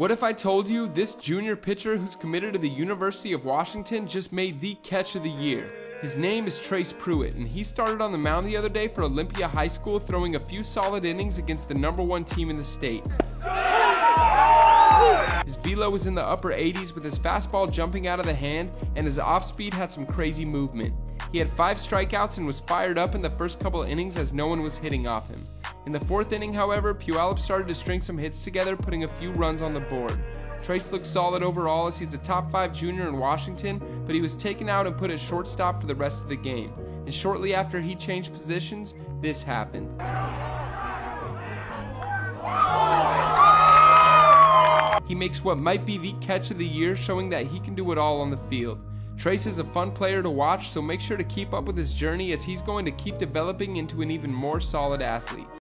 What if I told you this junior pitcher who's committed to the University of Washington just made the catch of the year? His name is Trace Pruitt, and he started on the mound the other day for Olympia High School, throwing a few solid innings against the number one team in the state. His velo was in the upper 80s with his fastball jumping out of the hand, and his off speed had some crazy movement. He had five strikeouts and was fired up in the first couple innings as no one was hitting off him. In the fourth inning, however, Puyallup started to string some hits together, putting a few runs on the board. Trace looked solid overall as he's a top 5 junior in Washington, but he was taken out and put at shortstop for the rest of the game. And shortly after he changed positions, this happened. He makes what might be the catch of the year, showing that he can do it all on the field. Trace is a fun player to watch, so make sure to keep up with his journey as he's going to keep developing into an even more solid athlete.